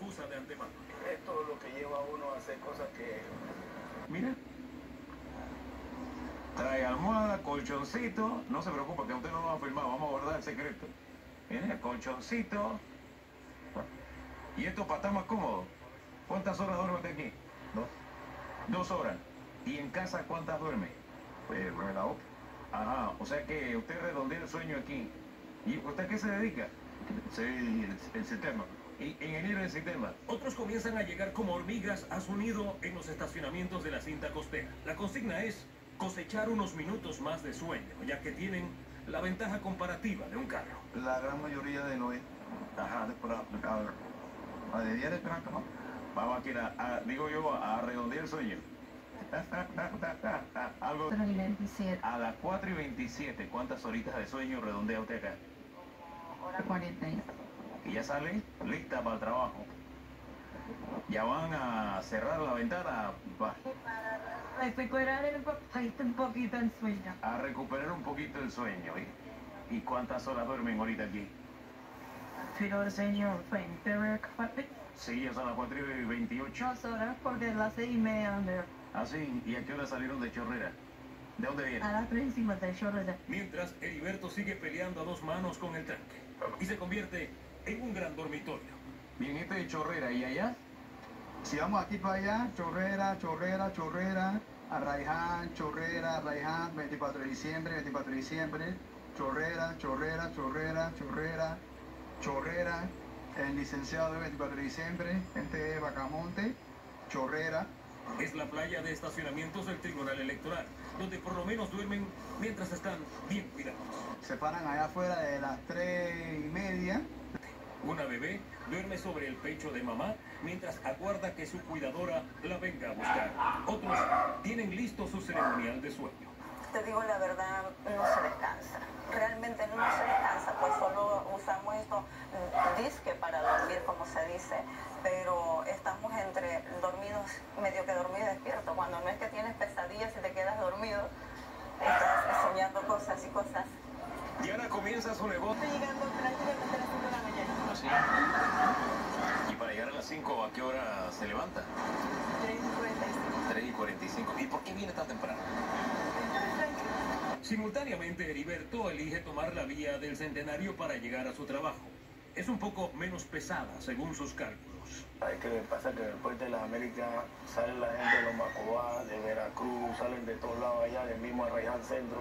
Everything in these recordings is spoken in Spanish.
abusa de antemano. Esto es lo que lleva a uno a hacer cosas que... Mira. Trae almohada, colchoncito. No se preocupe que usted no lo va a firmar. Vamos a guardar el secreto. Mire, colchoncito. Y esto para estar más cómodo. ¿Cuántas horas duerme usted aquí? Dos. Dos horas. ¿Y en casa cuántas duerme? Pues duerme la otra. Ajá, o sea que usted redondea el sueño aquí. ¿Y usted a qué se dedica? Soy el, el. Ingeniero de sistema. Otros comienzan a llegar como hormigas a su nido en los estacionamientos de la cinta costera. La consigna es cosechar unos minutos más de sueño, ya que tienen la ventaja comparativa de un carro. La gran mayoría de los... Ajá, de por a, a de día de tranca, ¿no? Vamos aquí, a, a- digo yo, a redondear el sueño. Algo 4 y 27, a las 4 y 27, ¿cuántas horitas de sueño redondea usted acá? hora 40. Y ya sale lista para el trabajo. Ya van a cerrar la ventana va Para recuperar el un poquito el sueño. a recuperar un poquito el sueño. ¿Y, ¿Y cuántas horas duermen ahorita aquí? Pero el sueño 20, Sí, ya son las 4 y 28. dos horas porque las seis y media. Ah, sí. ¿Y a qué hora salieron de Chorrera? ¿De dónde A vienen? las 3 y 58 de Mientras, Heriberto sigue peleando a dos manos con el tanque y se convierte en un gran dormitorio. Bien, este de Chorrera. ¿Y allá? Si vamos aquí para allá, Chorrera, Chorrera, Chorrera, Arraiján, Chorrera, Arraiján, 24 de diciembre, 24 de diciembre, Chorrera, Chorrera, Chorrera, Chorrera, Chorrera, el licenciado de 24 de diciembre, gente de Bacamonte, Chorrera, Es la playa de estacionamientos del Tribunal Electoral, donde por lo menos duermen mientras están bien cuidados. se paran allá afuera de las 3 y media, Una bebé duerme sobre el pecho de mamá mientras aguarda que su cuidadora la venga a buscar. Otros tienen listo su ceremonial de sueño. Te digo la verdad, no se descansa. Realmente no se descansa, pues solo usamos esto mm, disque para dormir, como se dice, pero estamos entre dormidos, medio que dormido y despierto. Cuando no es que tienes pesadillas y te quedas dormido, estás soñando cosas y cosas. Diana comienza su negocio. 45, ¿a qué hora se levanta? 3 y 45. 3 y 45. ¿Y por qué viene tan temprano? Simultáneamente, Heriberto elige tomar la vía del Centenario para llegar a su trabajo. Es un poco menos pesada, según sus cálculos. Hay que pasa que en el puente de las Américas sale la gente de los Macobá, de Veracruz, salen de todos lados allá, del mismo Arraiján Centro.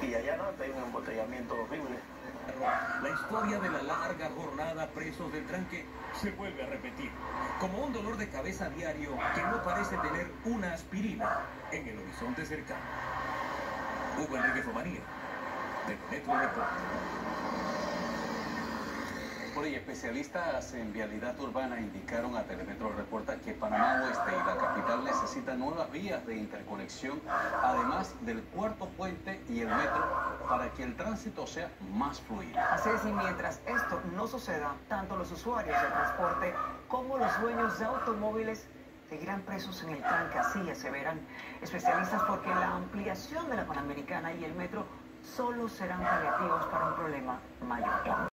Y allá no, hay un embotellamiento horrible. La historia de la larga jornada presos del tranque se vuelve a repetir, como un dolor de cabeza diario que no parece tener una aspirina en el horizonte cercano. Hugo Enrique Fomanía, de Metro Deporte. Por ello, especialistas en vialidad urbana indicaron a Telemetro Reporta que Panamá Oeste y la capital necesitan nuevas vías de interconexión, además del cuarto puente y el metro, para que el tránsito sea más fluido. Así es, y mientras esto no suceda, tanto los usuarios del transporte como los dueños de automóviles seguirán presos en el tranque, así aseveran especialistas, porque la ampliación de la Panamericana y el metro solo serán paliativos para un problema mayor.